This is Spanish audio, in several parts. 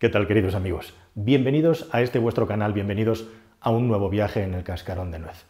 ¿Qué tal queridos amigos? Bienvenidos a este vuestro canal, bienvenidos a un nuevo viaje en el cascarón de nuez.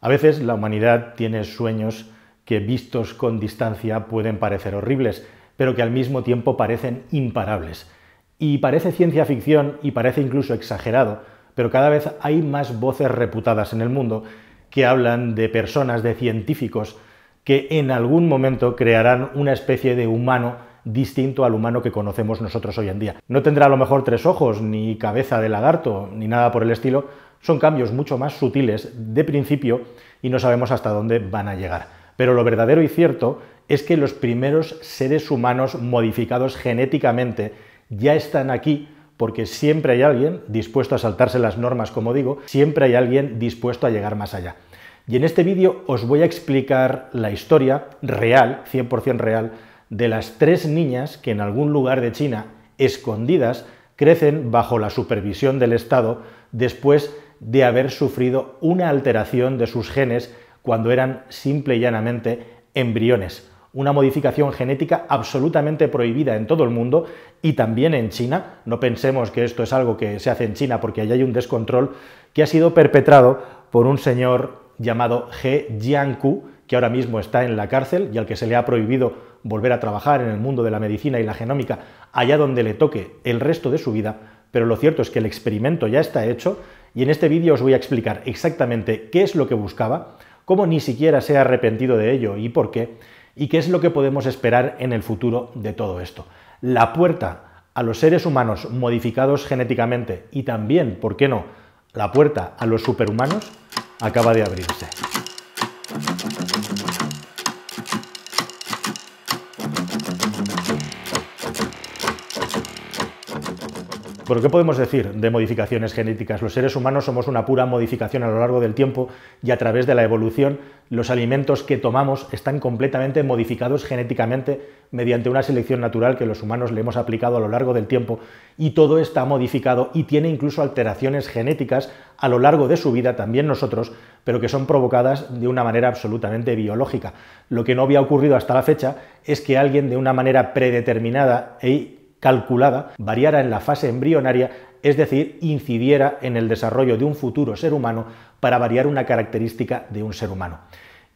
A veces la humanidad tiene sueños que vistos con distancia pueden parecer horribles, pero que al mismo tiempo parecen imparables. Y parece ciencia ficción y parece incluso exagerado, pero cada vez hay más voces reputadas en el mundo que hablan de personas, de científicos, que en algún momento crearán una especie de humano distinto al humano que conocemos nosotros hoy en día. No tendrá a lo mejor tres ojos, ni cabeza de lagarto, ni nada por el estilo, son cambios mucho más sutiles de principio y no sabemos hasta dónde van a llegar. Pero lo verdadero y cierto es que los primeros seres humanos modificados genéticamente ya están aquí porque siempre hay alguien dispuesto a saltarse las normas, como digo, siempre hay alguien dispuesto a llegar más allá. Y en este vídeo os voy a explicar la historia real, 100% real, de las tres niñas que en algún lugar de China, escondidas, crecen bajo la supervisión del Estado después de haber sufrido una alteración de sus genes cuando eran simple y llanamente embriones. Una modificación genética absolutamente prohibida en todo el mundo y también en China. No pensemos que esto es algo que se hace en China porque allá hay un descontrol que ha sido perpetrado por un señor llamado He Jiankui, que ahora mismo está en la cárcel y al que se le ha prohibido volver a trabajar en el mundo de la medicina y la genómica allá donde le toque el resto de su vida, pero lo cierto es que el experimento ya está hecho y en este vídeo os voy a explicar exactamente qué es lo que buscaba, cómo ni siquiera se ha arrepentido de ello y por qué, y qué es lo que podemos esperar en el futuro de todo esto. La puerta a los seres humanos modificados genéticamente y también, ¿por qué no?, la puerta a los superhumanos acaba de abrirse. ¿Pero qué podemos decir de modificaciones genéticas? Los seres humanos somos una pura modificación a lo largo del tiempo y a través de la evolución los alimentos que tomamos están completamente modificados genéticamente mediante una selección natural que los humanos le hemos aplicado a lo largo del tiempo y todo está modificado y tiene incluso alteraciones genéticas a lo largo de su vida, también nosotros, pero que son provocadas de una manera absolutamente biológica. Lo que no había ocurrido hasta la fecha es que alguien de una manera predeterminada e calculada variara en la fase embrionaria, es decir, incidiera en el desarrollo de un futuro ser humano para variar una característica de un ser humano.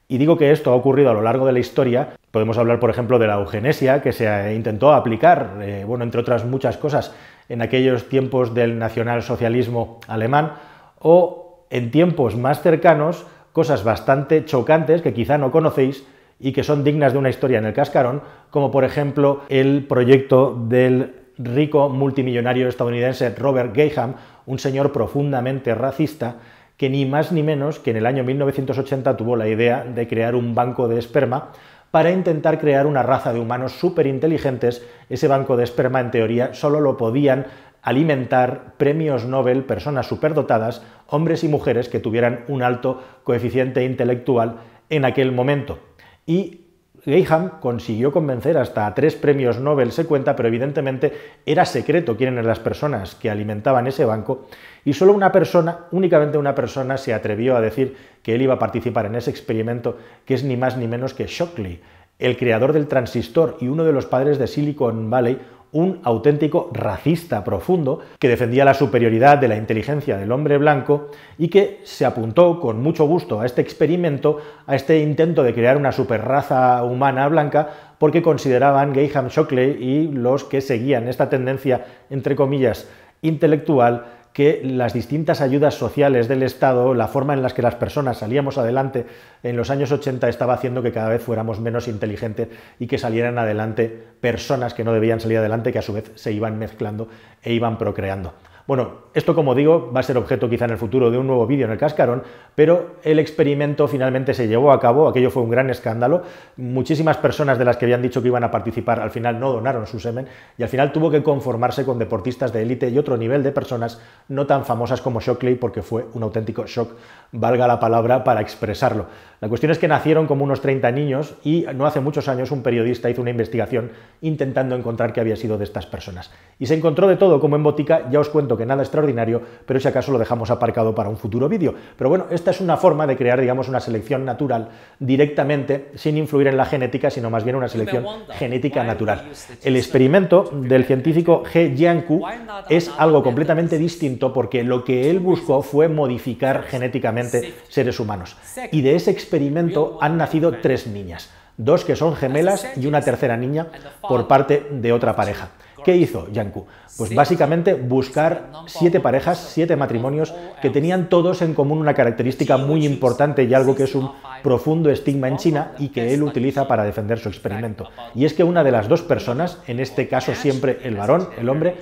Y digo que esto ha ocurrido a lo largo de la historia. Podemos hablar, por ejemplo, de la eugenesia, que se intentó aplicar, eh, bueno, entre otras muchas cosas, en aquellos tiempos del nacionalsocialismo alemán, o en tiempos más cercanos, cosas bastante chocantes que quizá no conocéis, y que son dignas de una historia en el cascarón, como por ejemplo el proyecto del rico multimillonario estadounidense Robert Gayham, un señor profundamente racista, que ni más ni menos que en el año 1980 tuvo la idea de crear un banco de esperma para intentar crear una raza de humanos súper inteligentes. Ese banco de esperma, en teoría, solo lo podían alimentar premios Nobel, personas superdotadas, hombres y mujeres que tuvieran un alto coeficiente intelectual en aquel momento. Y Gayham consiguió convencer hasta a tres premios Nobel, se cuenta, pero evidentemente era secreto quién eran las personas que alimentaban ese banco, y solo una persona, únicamente una persona, se atrevió a decir que él iba a participar en ese experimento, que es ni más ni menos que Shockley, el creador del transistor y uno de los padres de Silicon Valley, un auténtico racista profundo que defendía la superioridad de la inteligencia del hombre blanco y que se apuntó con mucho gusto a este experimento, a este intento de crear una superraza humana blanca, porque consideraban Gayham Shockley y los que seguían esta tendencia, entre comillas, intelectual, que las distintas ayudas sociales del Estado, la forma en la que las personas salíamos adelante en los años 80 estaba haciendo que cada vez fuéramos menos inteligentes y que salieran adelante personas que no debían salir adelante, que a su vez se iban mezclando e iban procreando. Bueno, esto como digo va a ser objeto quizá en el futuro de un nuevo vídeo en el cascarón, pero el experimento finalmente se llevó a cabo, aquello fue un gran escándalo, muchísimas personas de las que habían dicho que iban a participar al final no donaron su semen y al final tuvo que conformarse con deportistas de élite y otro nivel de personas no tan famosas como Shockley porque fue un auténtico shock, valga la palabra para expresarlo. La cuestión es que nacieron como unos 30 niños y no hace muchos años un periodista hizo una investigación intentando encontrar qué había sido de estas personas. Y se encontró de todo como en botica, ya os cuento tanto que nada extraordinario, pero si acaso lo dejamos aparcado para un futuro vídeo. Pero bueno, esta es una forma de crear, digamos, una selección natural directamente, sin influir en la genética, sino más bien una selección genética natural. El experimento del científico He Jiankui es algo completamente distinto porque lo que él buscó fue modificar genéticamente seres humanos. Y de ese experimento han nacido tres niñas. Dos que son gemelas y una tercera niña por parte de otra pareja. ¿Qué hizo Yanku? Pues básicamente buscar siete parejas, siete matrimonios que tenían todos en común una característica muy importante y algo que es un profundo estigma en China y que él utiliza para defender su experimento. Y es que una de las dos personas, en este caso siempre el varón, el hombre,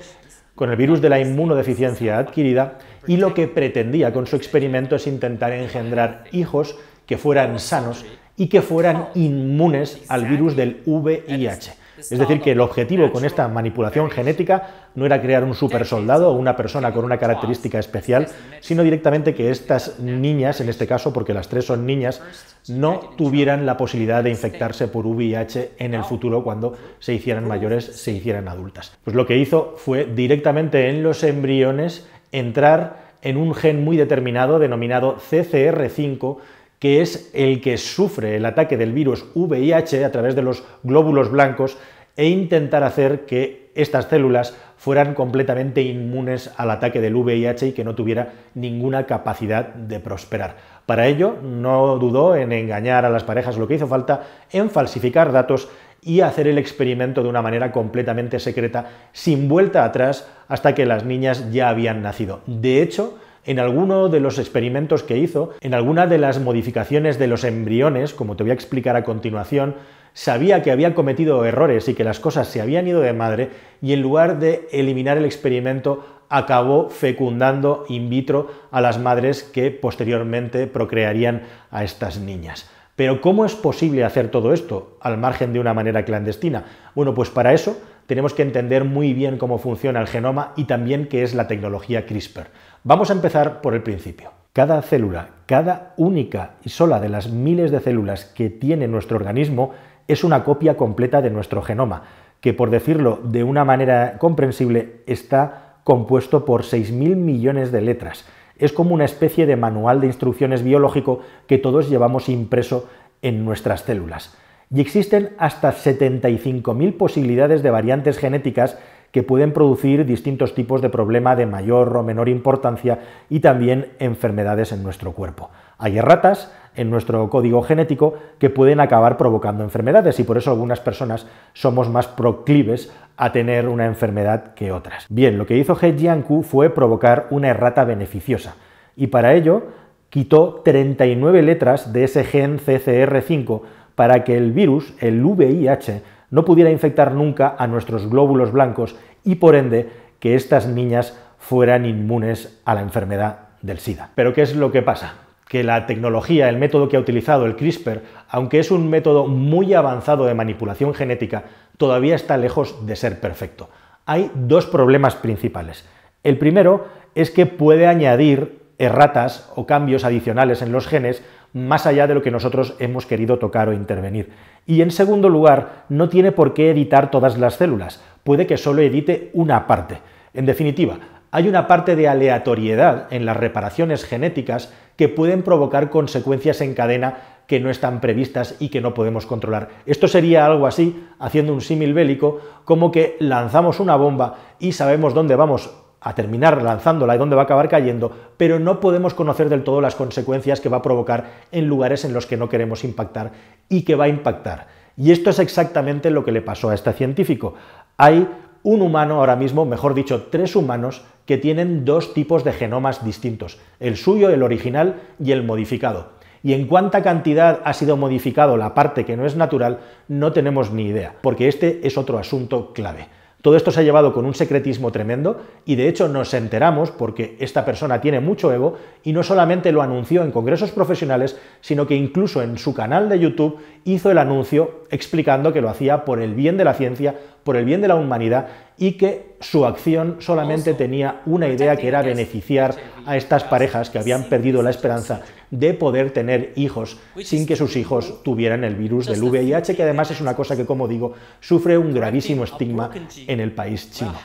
con el virus de la inmunodeficiencia adquirida, y lo que pretendía con su experimento es intentar engendrar hijos que fueran sanos y que fueran inmunes al virus del VIH. Es decir, que el objetivo con esta manipulación genética no era crear un supersoldado o una persona con una característica especial, sino directamente que estas niñas, en este caso, porque las tres son niñas, no tuvieran la posibilidad de infectarse por VIH en el futuro cuando se hicieran mayores, se hicieran adultas. Pues lo que hizo fue directamente en los embriones entrar en un gen muy determinado denominado CCR5 que es el que sufre el ataque del virus VIH a través de los glóbulos blancos e intentar hacer que estas células fueran completamente inmunes al ataque del VIH y que no tuviera ninguna capacidad de prosperar. Para ello, no dudó en engañar a las parejas, lo que hizo falta en falsificar datos y hacer el experimento de una manera completamente secreta, sin vuelta atrás, hasta que las niñas ya habían nacido. De hecho, en alguno de los experimentos que hizo, en alguna de las modificaciones de los embriones, como te voy a explicar a continuación, sabía que había cometido errores y que las cosas se habían ido de madre y en lugar de eliminar el experimento acabó fecundando in vitro a las madres que posteriormente procrearían a estas niñas. Pero ¿cómo es posible hacer todo esto al margen de una manera clandestina? Bueno, pues para eso tenemos que entender muy bien cómo funciona el genoma y también qué es la tecnología CRISPR. Vamos a empezar por el principio. Cada célula, cada única y sola de las miles de células que tiene nuestro organismo es una copia completa de nuestro genoma, que por decirlo de una manera comprensible está compuesto por 6.000 millones de letras. Es como una especie de manual de instrucciones biológico que todos llevamos impreso en nuestras células. Y existen hasta 75.000 posibilidades de variantes genéticas que pueden producir distintos tipos de problema de mayor o menor importancia y también enfermedades en nuestro cuerpo. Hay erratas en nuestro código genético que pueden acabar provocando enfermedades y por eso algunas personas somos más proclives a tener una enfermedad que otras. Bien, lo que hizo He Jiankui fue provocar una errata beneficiosa y para ello quitó 39 letras de ese gen CCR5 para que el virus, el VIH, no pudiera infectar nunca a nuestros glóbulos blancos y por ende que estas niñas fueran inmunes a la enfermedad del SIDA. Pero ¿qué es lo que pasa? Que la tecnología, el método que ha utilizado el CRISPR, aunque es un método muy avanzado de manipulación genética, todavía está lejos de ser perfecto. Hay dos problemas principales. El primero es que puede añadir erratas o cambios adicionales en los genes más allá de lo que nosotros hemos querido tocar o intervenir. Y en segundo lugar, no tiene por qué editar todas las células, puede que solo edite una parte. En definitiva, hay una parte de aleatoriedad en las reparaciones genéticas que pueden provocar consecuencias en cadena que no están previstas y que no podemos controlar. Esto sería algo así, haciendo un símil bélico, como que lanzamos una bomba y sabemos dónde vamos a terminar lanzándola y dónde va a acabar cayendo, pero no podemos conocer del todo las consecuencias que va a provocar en lugares en los que no queremos impactar y que va a impactar. Y esto es exactamente lo que le pasó a este científico. Hay un humano ahora mismo, mejor dicho, tres humanos que tienen dos tipos de genomas distintos, el suyo, el original y el modificado. Y en cuánta cantidad ha sido modificado la parte que no es natural, no tenemos ni idea, porque este es otro asunto clave. Todo esto se ha llevado con un secretismo tremendo y de hecho nos enteramos porque esta persona tiene mucho ego y no solamente lo anunció en congresos profesionales, sino que incluso en su canal de YouTube hizo el anuncio explicando que lo hacía por el bien de la ciencia, por el bien de la humanidad y que su acción solamente tenía una idea que era beneficiar a estas parejas que habían perdido la esperanza de poder tener hijos sin que sus hijos tuvieran el virus del VIH, que además es una cosa que, como digo, sufre un gravísimo estigma en el país chino.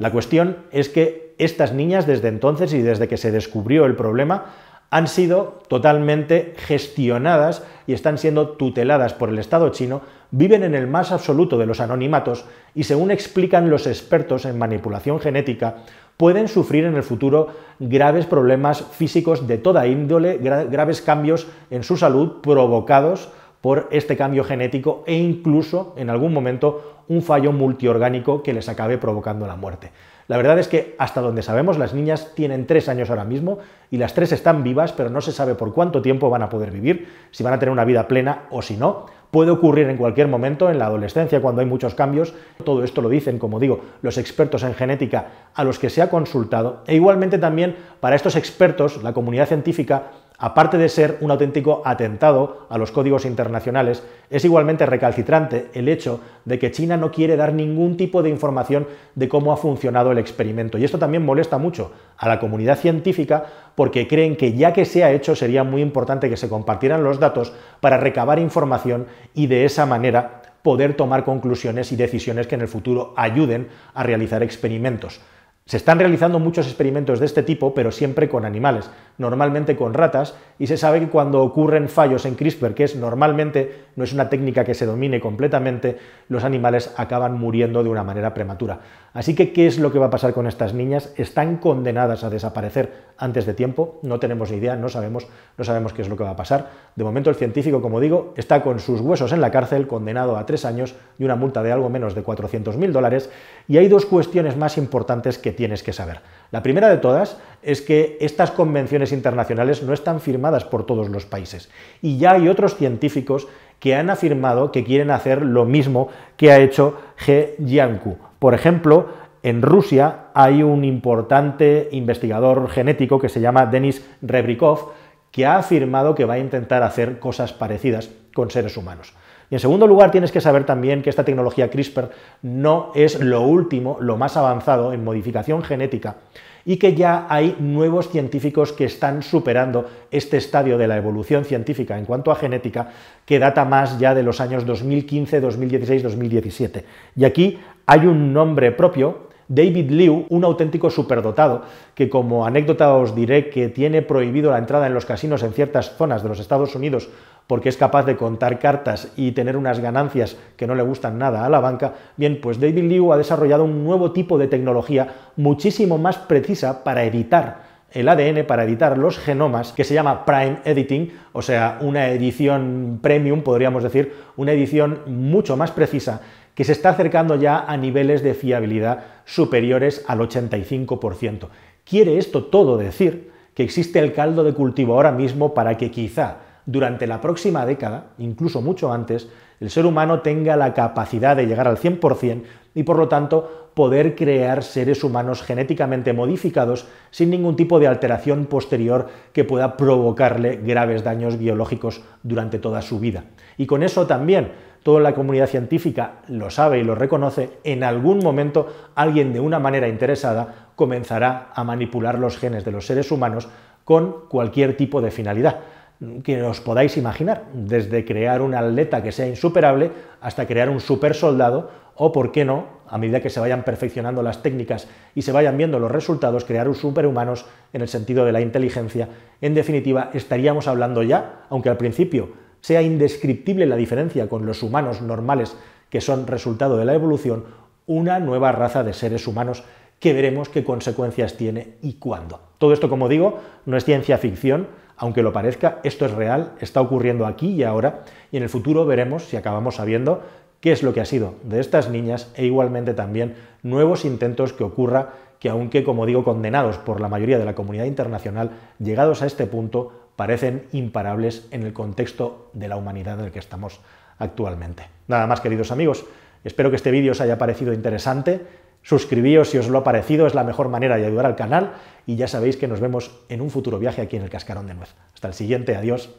La cuestión es que estas niñas desde entonces y desde que se descubrió el problema han sido totalmente gestionadas y están siendo tuteladas por el Estado chino, viven en el más absoluto de los anonimatos y según explican los expertos en manipulación genética, pueden sufrir en el futuro graves problemas físicos de toda índole, graves cambios en su salud provocados por este cambio genético e incluso en algún momento un fallo multiorgánico que les acabe provocando la muerte. La verdad es que hasta donde sabemos las niñas tienen tres años ahora mismo y las tres están vivas, pero no se sabe por cuánto tiempo van a poder vivir, si van a tener una vida plena o si no. Puede ocurrir en cualquier momento, en la adolescencia, cuando hay muchos cambios. Todo esto lo dicen, como digo, los expertos en genética a los que se ha consultado. E igualmente también para estos expertos, la comunidad científica aparte de ser un auténtico atentado a los códigos internacionales, es igualmente recalcitrante el hecho de que China no quiere dar ningún tipo de información de cómo ha funcionado el experimento. Y esto también molesta mucho a la comunidad científica porque creen que ya que se ha hecho sería muy importante que se compartieran los datos para recabar información y de esa manera poder tomar conclusiones y decisiones que en el futuro ayuden a realizar experimentos. Se están realizando muchos experimentos de este tipo, pero siempre con animales, normalmente con ratas, y se sabe que cuando ocurren fallos en CRISPR, que es normalmente no es una técnica que se domine completamente, los animales acaban muriendo de una manera prematura. Así que, ¿qué es lo que va a pasar con estas niñas? Están condenadas a desaparecer antes de tiempo, no tenemos ni idea, no sabemos, no sabemos qué es lo que va a pasar. De momento el científico, como digo, está con sus huesos en la cárcel, condenado a tres años y una multa de algo menos de 400.000 dólares, y hay dos cuestiones más importantes que tienes que saber. La primera de todas es que estas convenciones internacionales no están firmadas por todos los países y ya hay otros científicos que han afirmado que quieren hacer lo mismo que ha hecho He Jiankui. Por ejemplo, en Rusia hay un importante investigador genético que se llama Denis Rebrikov que ha afirmado que va a intentar hacer cosas parecidas con seres humanos. Y en segundo lugar, tienes que saber también que esta tecnología CRISPR no es lo último, lo más avanzado en modificación genética y que ya hay nuevos científicos que están superando este estadio de la evolución científica en cuanto a genética que data más ya de los años 2015, 2016, 2017. Y aquí hay un nombre propio David Liu, un auténtico superdotado, que como anécdota os diré que tiene prohibido la entrada en los casinos en ciertas zonas de los Estados Unidos porque es capaz de contar cartas y tener unas ganancias que no le gustan nada a la banca, bien, pues David Liu ha desarrollado un nuevo tipo de tecnología muchísimo más precisa para editar el ADN para editar los genomas, que se llama Prime Editing, o sea, una edición premium, podríamos decir, una edición mucho más precisa que se está acercando ya a niveles de fiabilidad superiores al 85%. Quiere esto todo decir que existe el caldo de cultivo ahora mismo para que quizá durante la próxima década, incluso mucho antes, el ser humano tenga la capacidad de llegar al 100% y por lo tanto poder crear seres humanos genéticamente modificados sin ningún tipo de alteración posterior que pueda provocarle graves daños biológicos durante toda su vida. Y con eso también toda la comunidad científica lo sabe y lo reconoce, en algún momento alguien de una manera interesada comenzará a manipular los genes de los seres humanos con cualquier tipo de finalidad que os podáis imaginar, desde crear un atleta que sea insuperable hasta crear un super soldado o, por qué no, a medida que se vayan perfeccionando las técnicas y se vayan viendo los resultados, crear un superhumanos en el sentido de la inteligencia. En definitiva, estaríamos hablando ya, aunque al principio sea indescriptible la diferencia con los humanos normales que son resultado de la evolución, una nueva raza de seres humanos que veremos qué consecuencias tiene y cuándo. Todo esto, como digo, no es ciencia ficción, aunque lo parezca, esto es real, está ocurriendo aquí y ahora, y en el futuro veremos si acabamos sabiendo qué es lo que ha sido de estas niñas e igualmente también nuevos intentos que ocurra que aunque, como digo, condenados por la mayoría de la comunidad internacional, llegados a este punto, parecen imparables en el contexto de la humanidad en el que estamos actualmente. Nada más, queridos amigos, espero que este vídeo os haya parecido interesante. Suscribíos si os lo ha parecido, es la mejor manera de ayudar al canal y ya sabéis que nos vemos en un futuro viaje aquí en el Cascarón de Nuez. Hasta el siguiente, adiós.